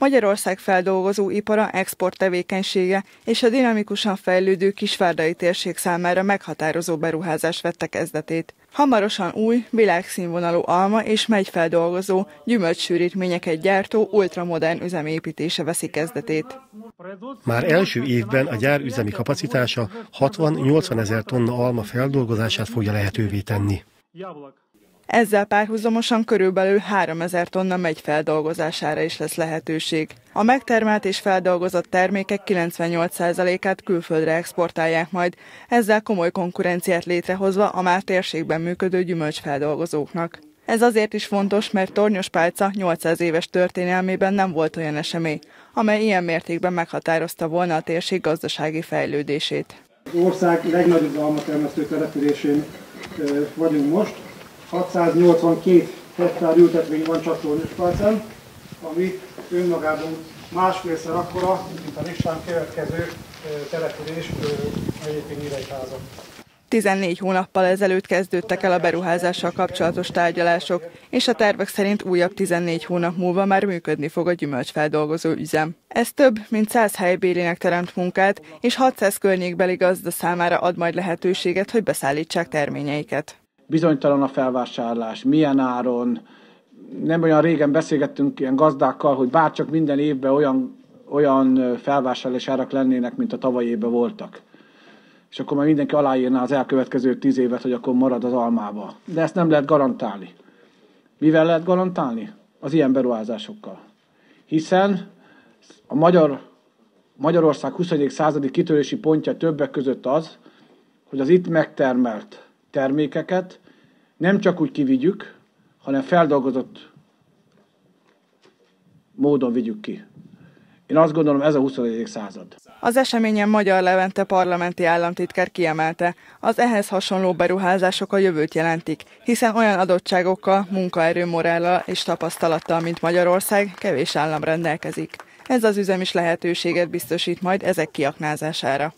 Magyarország feldolgozó ipara, export tevékenysége és a dinamikusan fejlődő kisvárdai térség számára meghatározó beruházás vette kezdetét. Hamarosan új, világszínvonalú alma és megyfeldolgozó, gyümölcssűrítményeket gyártó ultramodern üzemépítése veszi kezdetét. Már első évben a gyár üzemi kapacitása 60-80 ezer tonna alma feldolgozását fogja lehetővé tenni. Ezzel párhuzamosan körülbelül 3000 tonna megy feldolgozására is lesz lehetőség. A megtermelt és feldolgozott termékek 98%-át külföldre exportálják majd, ezzel komoly konkurenciát létrehozva a már térségben működő gyümölcsfeldolgozóknak. Ez azért is fontos, mert Tornyos Pálca 800 éves történelmében nem volt olyan esemény, amely ilyen mértékben meghatározta volna a térség gazdasági fejlődését. Ország legnagyobb almatermesztő településén vagyunk most, 682 hektár ültetvény van csak Tornyosparcen, ami önmagában másfélszer akkora, mint a listán következő település egyébként Nyíregyháza. 14 hónappal ezelőtt kezdődtek el a beruházással kapcsolatos tárgyalások, és a tervek szerint újabb 14 hónap múlva már működni fog a gyümölcsfeldolgozó üzem. Ez több, mint 100 helybélinek teremt munkát, és 600 környékbeli gazda számára ad majd lehetőséget, hogy beszállítsák terményeiket bizonytalan a felvásárlás, milyen áron. Nem olyan régen beszélgettünk ilyen gazdákkal, hogy bárcsak minden évben olyan, olyan felvásárlás árak lennének, mint a tavalyi évben voltak. És akkor már mindenki aláírná az elkövetkező tíz évet, hogy akkor marad az almába. De ezt nem lehet garantálni. Mivel lehet garantálni? Az ilyen beruházásokkal. Hiszen a Magyar, Magyarország 21. századi kitörési pontja többek között az, hogy az itt megtermelt termékeket nem csak úgy kivigyük, hanem feldolgozott módon vigyük ki. Én azt gondolom, ez a 21. század. Az eseményen Magyar Levente parlamenti államtitkár kiemelte, az ehhez hasonló beruházások a jövőt jelentik, hiszen olyan adottságokkal, munkaerőmorállal és tapasztalattal, mint Magyarország, kevés állam rendelkezik. Ez az üzem is lehetőséget biztosít majd ezek kiaknázására.